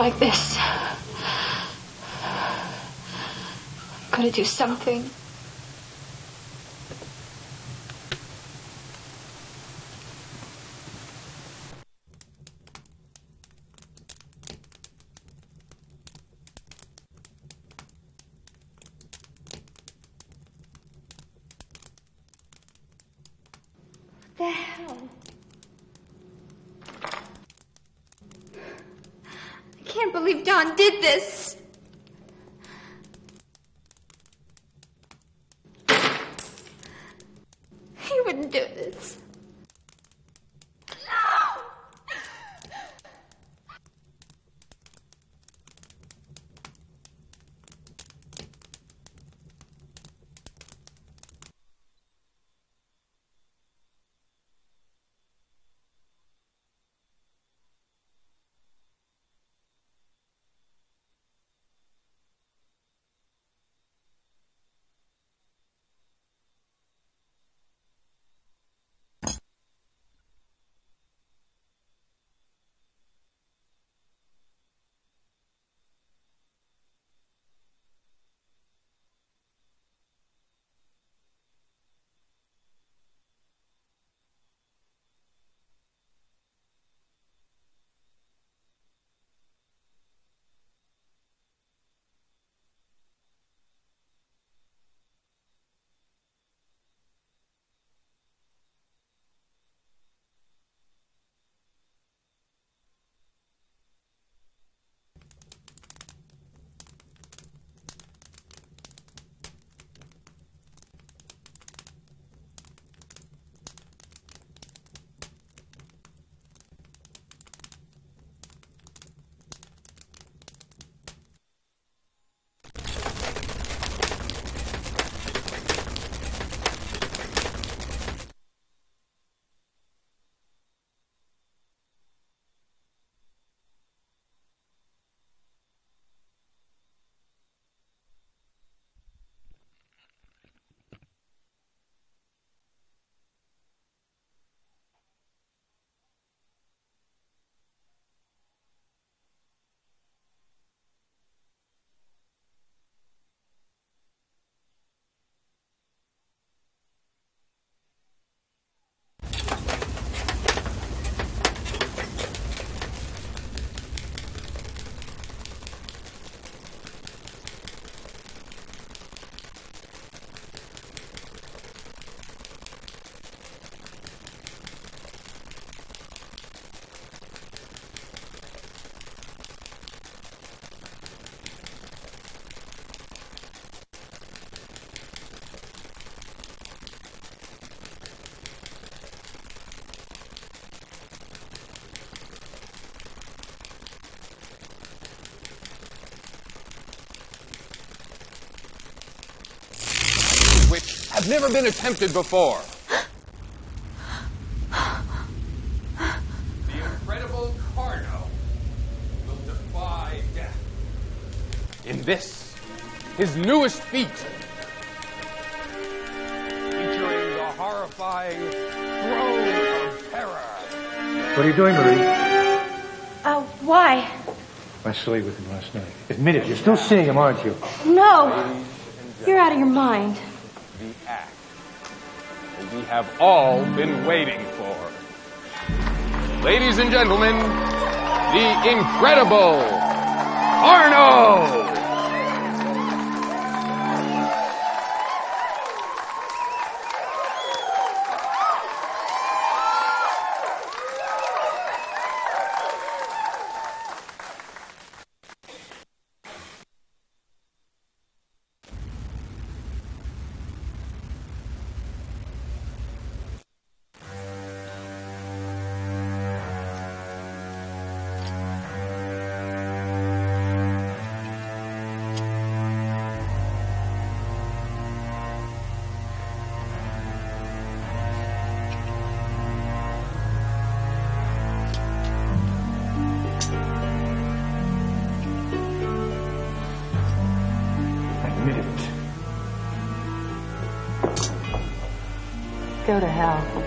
like this. Gotta do something. What the hell? I can't believe Don this. Which have never been attempted before. The incredible Carno will defy death. In this, his newest feat, featuring the horrifying Throne of Terror. What are you doing, Marie? Uh, why? I saw you with him last night. Admit it. You're still seeing him, aren't you? No! You're out of your mind. The act that we have all been waiting for. Ladies and gentlemen, the incredible Carno! To hell.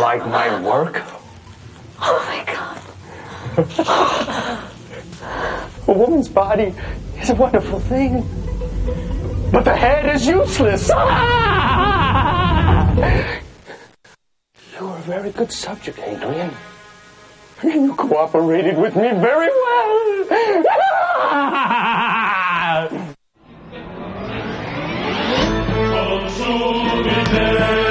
My work? Oh my god. A woman's body is a wonderful thing, but the head is useless. You were a very good subject, Adrienne. You cooperated with me very well. Oh, Punish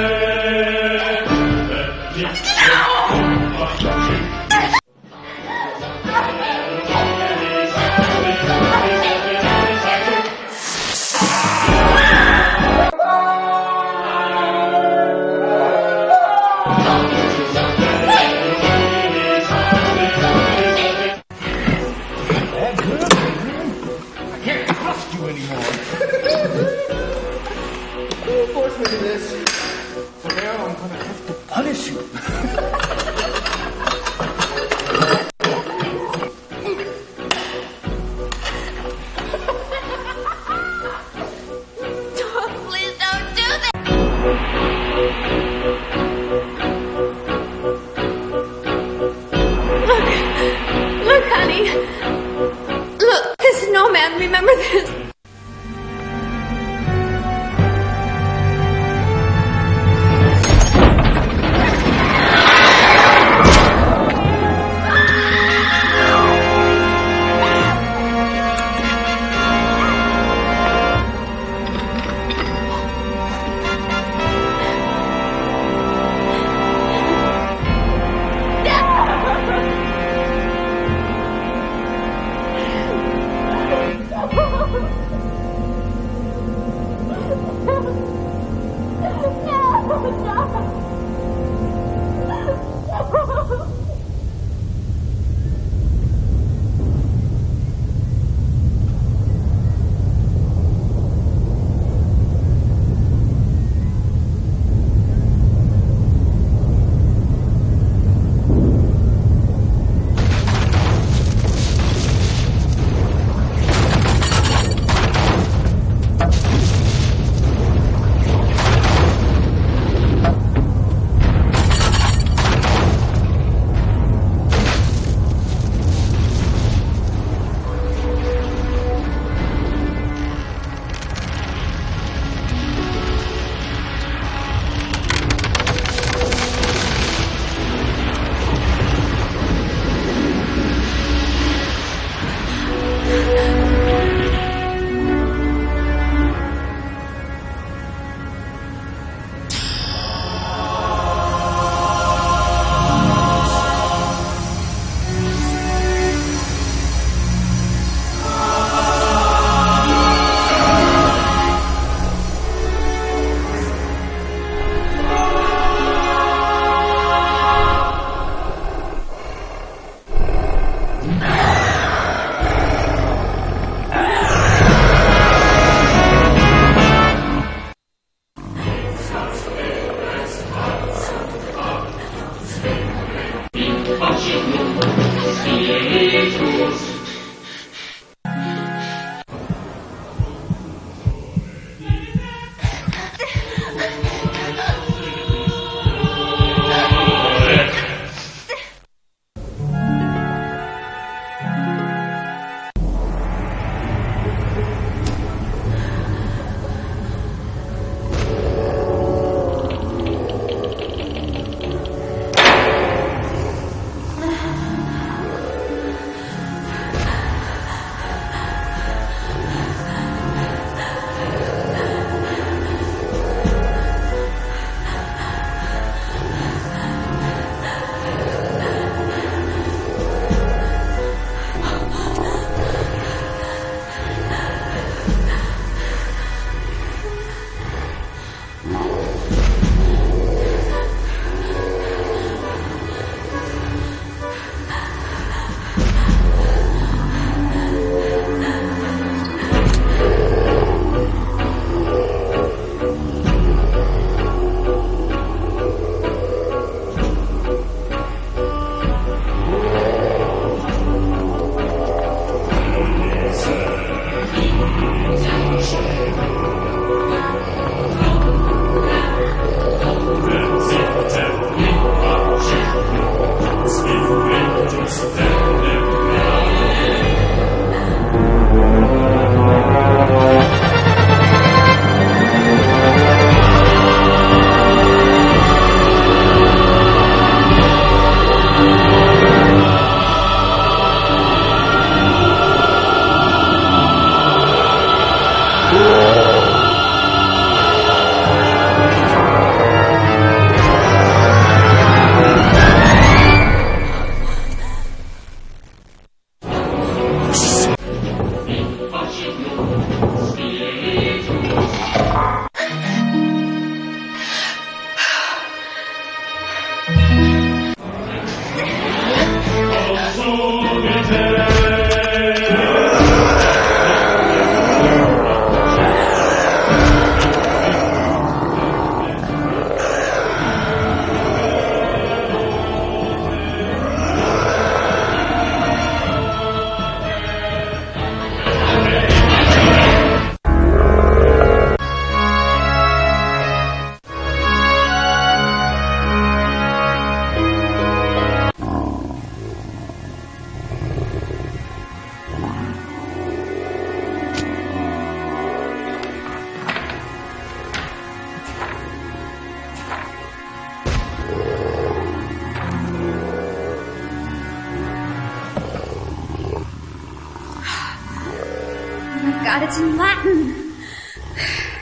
god, it's in Latin.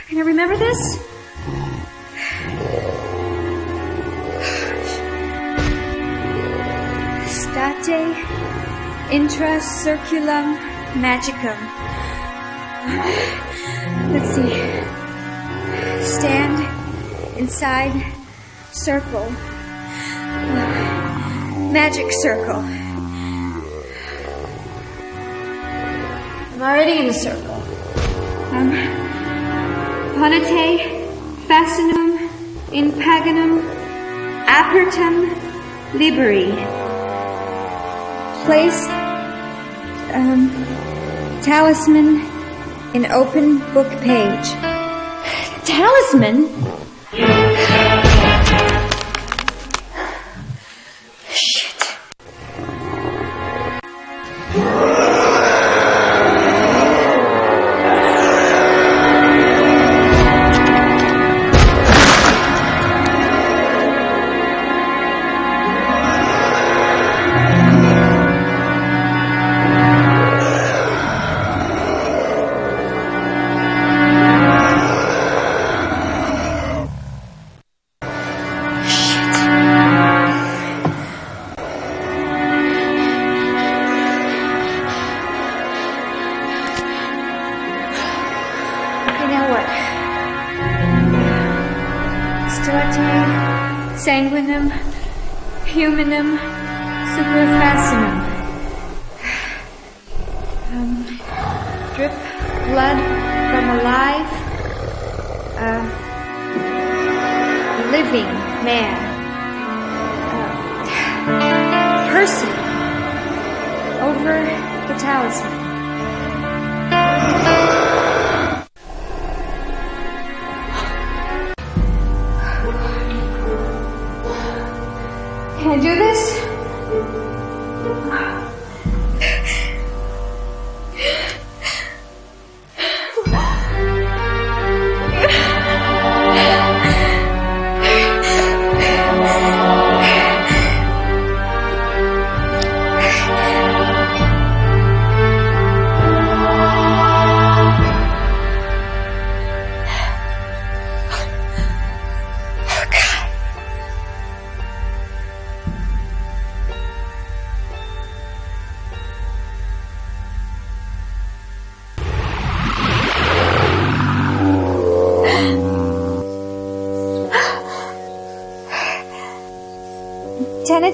Can I remember this? State intra circulum magicum. Let's see. Stand inside circle. Magic circle. I'm already in the circle. Um, ponete fascinum in paganum apertum liberi. Place um, talisman in open book page. Talisman? Can I do this?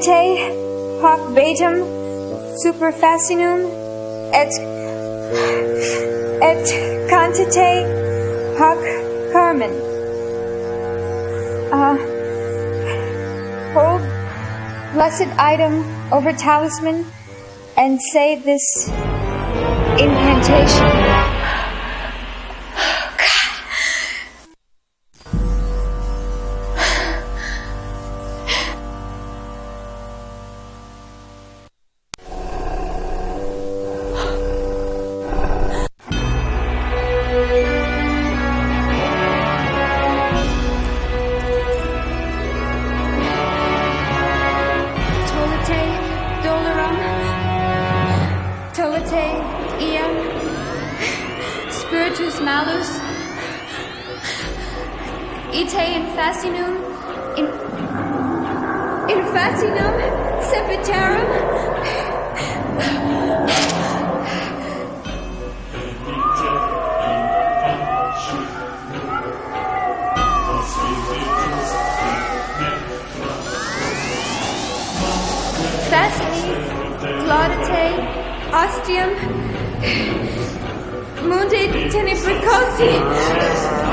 Tenete hoc betum superfacinum et et cantite hoc carmen. Uh, hold blessed item over talisman and say this incantation. Mundi tenebricosi,